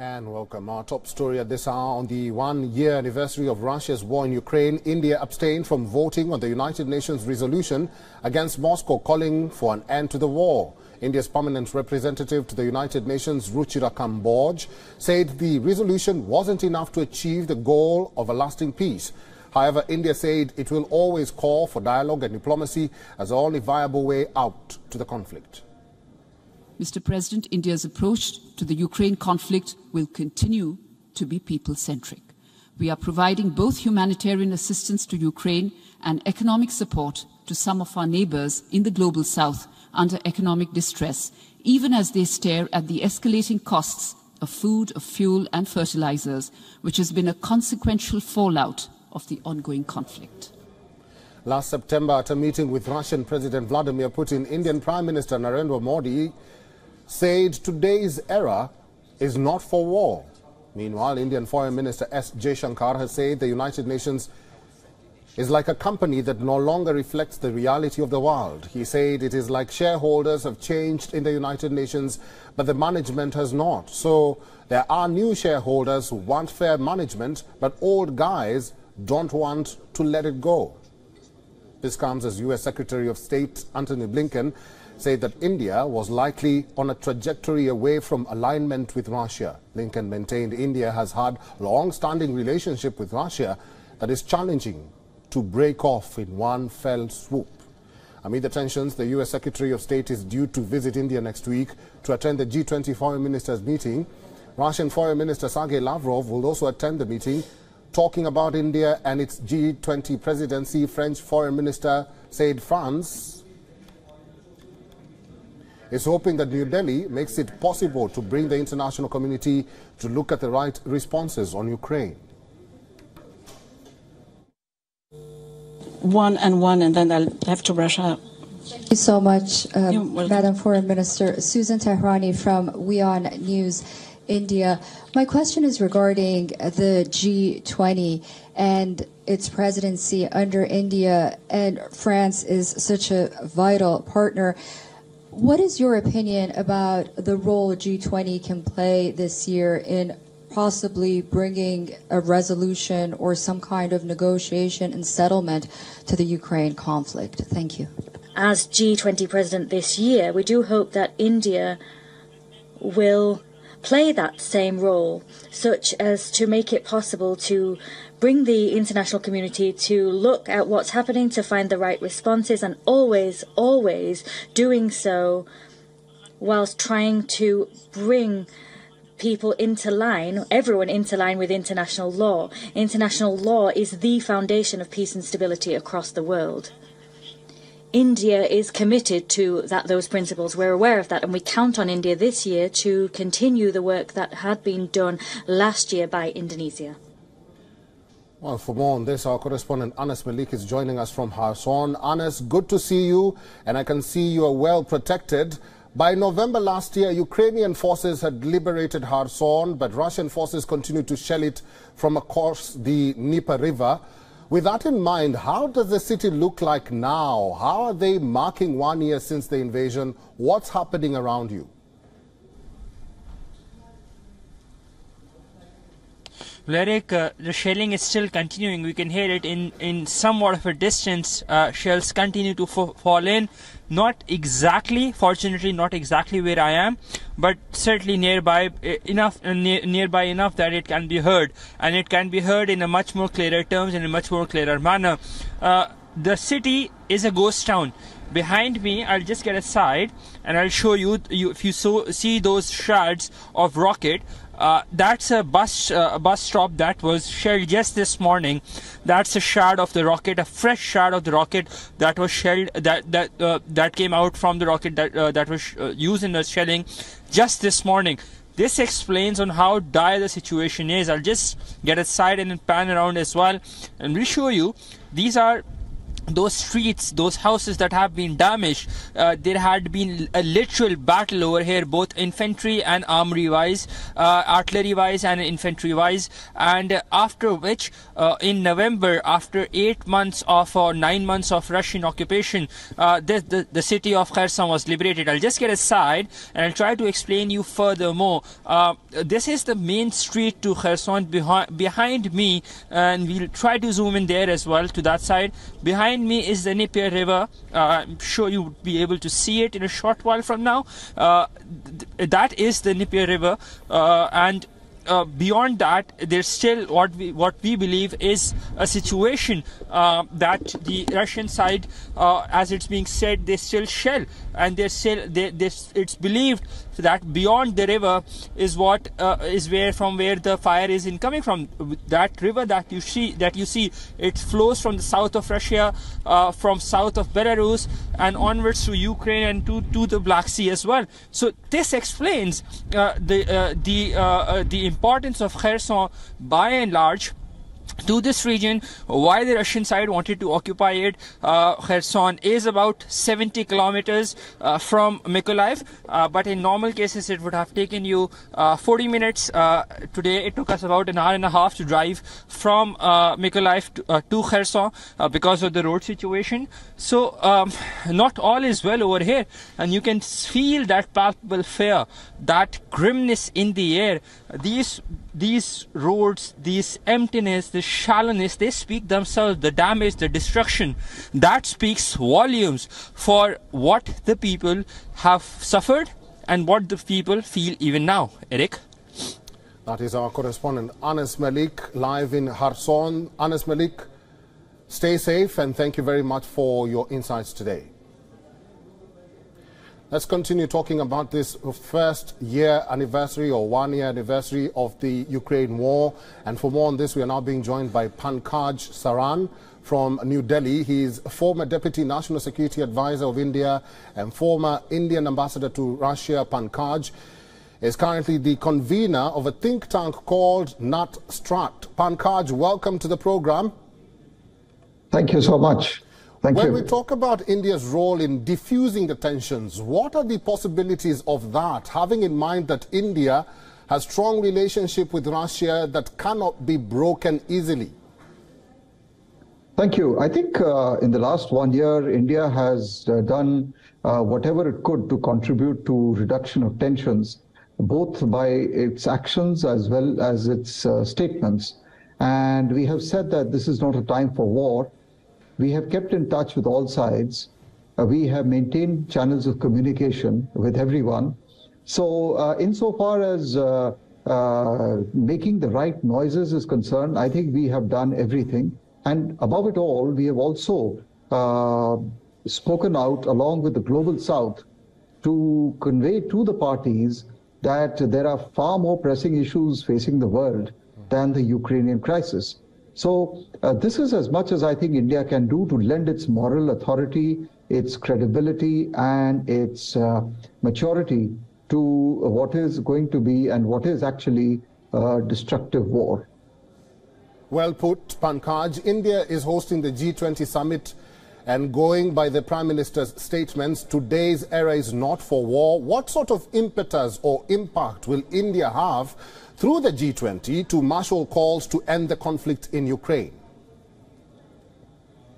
And welcome. Our top story at this hour on the one-year anniversary of Russia's war in Ukraine, India abstained from voting on the United Nations resolution against Moscow calling for an end to the war. India's permanent representative to the United Nations, Ruchira Kamboj, said the resolution wasn't enough to achieve the goal of a lasting peace. However, India said it will always call for dialogue and diplomacy as the only viable way out to the conflict. Mr. President, India's approach to the Ukraine conflict will continue to be people centric. We are providing both humanitarian assistance to Ukraine and economic support to some of our neighbors in the global south under economic distress, even as they stare at the escalating costs of food, of fuel, and fertilizers, which has been a consequential fallout of the ongoing conflict. Last September, at a meeting with Russian President Vladimir Putin, Indian Prime Minister Narendra Modi said today's era is not for war. Meanwhile, Indian Foreign Minister S. Jaishankar has said the United Nations is like a company that no longer reflects the reality of the world. He said it is like shareholders have changed in the United Nations, but the management has not. So there are new shareholders who want fair management, but old guys don't want to let it go. This comes as U.S. Secretary of State Antony Blinken said that India was likely on a trajectory away from alignment with Russia. Blinken maintained India has had long-standing relationship with Russia that is challenging to break off in one fell swoop. Amid the tensions, the U.S. Secretary of State is due to visit India next week to attend the G20 foreign ministers meeting. Russian Foreign Minister Sergei Lavrov will also attend the meeting. Talking about India and its G20 presidency, French Foreign Minister said France is hoping that New Delhi makes it possible to bring the international community to look at the right responses on Ukraine. One and one, and then I'll have to rush out. Thank you so much, um, Madam Foreign Minister. Susan Tehrani from WION News. India. My question is regarding the G20 and its presidency under India, and France is such a vital partner. What is your opinion about the role G20 can play this year in possibly bringing a resolution or some kind of negotiation and settlement to the Ukraine conflict? Thank you. As G20 president this year, we do hope that India will play that same role, such as to make it possible to bring the international community to look at what's happening, to find the right responses, and always, always doing so whilst trying to bring people into line, everyone into line with international law. International law is the foundation of peace and stability across the world. India is committed to that, those principles. We're aware of that, and we count on India this year to continue the work that had been done last year by Indonesia. Well, for more on this, our correspondent Anas Malik is joining us from Kherson. Anas, good to see you, and I can see you are well protected. By November last year, Ukrainian forces had liberated Kherson, but Russian forces continued to shell it from across the Dnieper River. With that in mind, how does the city look like now? How are they marking one year since the invasion? What's happening around you? Lyric, uh, the shelling is still continuing. We can hear it in, in somewhat of a distance. Uh, shells continue to fall in. Not exactly, fortunately, not exactly where I am, but certainly nearby enough, uh, ne nearby enough that it can be heard, and it can be heard in a much more clearer terms in a much more clearer manner. Uh, the city is a ghost town behind me i'll just get aside and i'll show you, you if you so, see those shards of rocket uh, that's a bus uh, bus stop that was shelled just this morning. That's a shard of the rocket, a fresh shard of the rocket that was shelled that that uh, that came out from the rocket that uh, that was uh, used in the shelling just this morning. This explains on how dire the situation is. I'll just get aside and pan around as well, and we'll show you. These are those streets, those houses that have been damaged, uh, there had been a literal battle over here, both infantry and armory wise, uh, artillery wise, and infantry wise. And after which, uh, in November, after eight months of or nine months of Russian occupation, uh, the, the, the city of Kherson was liberated. I'll just get aside and I'll try to explain you furthermore. Uh, this is the main street to Kherson behind, behind me, and we'll try to zoom in there as well to that side. Behind behind me is the Dnieper River. Uh, I'm sure you would be able to see it in a short while from now. Uh, th that is the Dnieper River, uh, and uh, beyond that, there's still what we what we believe is a situation uh, that the Russian side, uh, as it's being said, they still shell, and they still they, they, it's believed that beyond the river is what uh, is where from where the fire is in coming from. That river that you see that you see it flows from the south of Russia, uh, from south of Belarus, and onwards to Ukraine and to to the Black Sea as well. So this explains uh, the the the importance of Kherson by and large to this region why the Russian side wanted to occupy it. Uh, Kherson is about 70 kilometers uh, from Mykolaiv uh, but in normal cases it would have taken you uh, 40 minutes. Uh, today it took us about an hour and a half to drive from uh, Mykolaiv to, to Kherson because of the road situation. So um, not all is well over here and you can feel that palpable fear that grimness in the air. These these roads, these emptiness, this shallowness, they speak themselves, the damage, the destruction. That speaks volumes for what the people have suffered and what the people feel even now. Eric? That is our correspondent, Anas Malik, live in Kherson. Anas Malik, stay safe and thank you very much for your insights today. Let's continue talking about this first year anniversary or one year anniversary of the Ukraine war. And for more on this, we are now being joined by Pankaj Saran from New Delhi. He's former Deputy National Security Advisor of India and former Indian Ambassador to Russia. Pankaj is currently the convener of a think tank called Nat Strat. Pankaj, welcome to the program. Thank you so much. Thank when you. we talk about India's role in diffusing the tensions, what are the possibilities of that, having in mind that India has strong relationship with Russia that cannot be broken easily? Thank you. I think uh, in the last one year, India has uh, done uh, whatever it could to contribute to reduction of tensions, both by its actions as well as its uh, statements. And we have said that this is not a time for war, we have kept in touch with all sides. Uh, we have maintained channels of communication with everyone. So uh, insofar as uh, uh, making the right noises is concerned, I think we have done everything. And above it all, we have also uh, spoken out along with the global south to convey to the parties that there are far more pressing issues facing the world than the Ukrainian crisis. So uh, this is as much as I think India can do to lend its moral authority, its credibility, and its uh, maturity to what is going to be and what is actually a destructive war. Well put, Pankaj. India is hosting the G20 summit and going by the Prime Minister's statements, today's era is not for war. What sort of impetus or impact will India have through the G20 to marshal calls to end the conflict in Ukraine?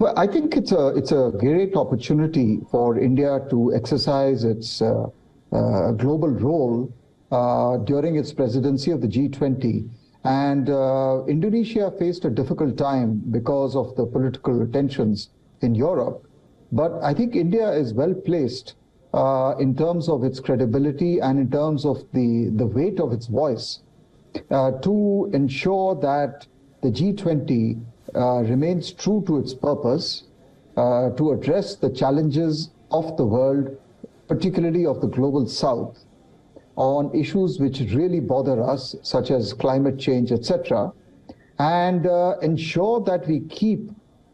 Well, I think it's a it's a great opportunity for India to exercise its uh, uh, global role uh, during its presidency of the G20. And uh, Indonesia faced a difficult time because of the political tensions in Europe. But I think India is well placed uh, in terms of its credibility and in terms of the, the weight of its voice uh, to ensure that the G20 uh, remains true to its purpose uh, to address the challenges of the world, particularly of the global south, on issues which really bother us, such as climate change, etc., and uh, ensure that we keep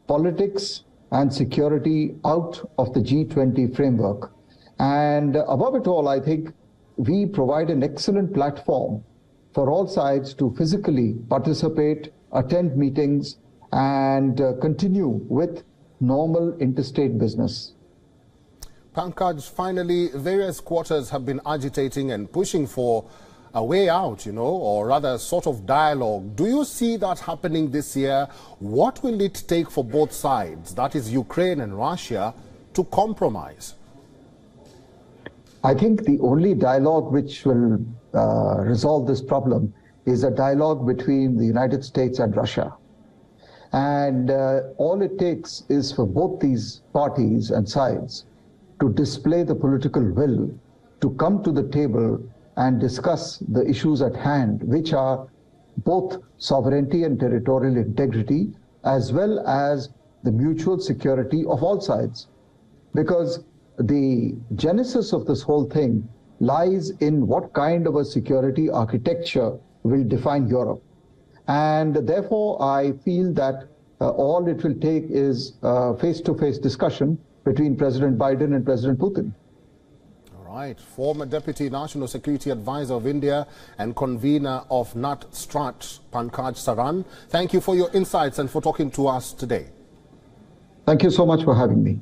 politics and security out of the G20 framework. And above it all, I think we provide an excellent platform for all sides to physically participate, attend meetings, and uh, continue with normal interstate business. Pankaj, finally, various quarters have been agitating and pushing for a way out, you know, or rather sort of dialogue. Do you see that happening this year? What will it take for both sides, that is Ukraine and Russia, to compromise? I think the only dialogue which will uh, resolve this problem is a dialogue between the United States and Russia. And uh, all it takes is for both these parties and sides to display the political will to come to the table and discuss the issues at hand, which are both sovereignty and territorial integrity, as well as the mutual security of all sides. Because the genesis of this whole thing lies in what kind of a security architecture will define Europe. And therefore, I feel that uh, all it will take is face to face discussion between President Biden and President Putin. Right. Former Deputy National Security Advisor of India and convener of NAT Strat, Pankaj Saran, thank you for your insights and for talking to us today. Thank you so much for having me.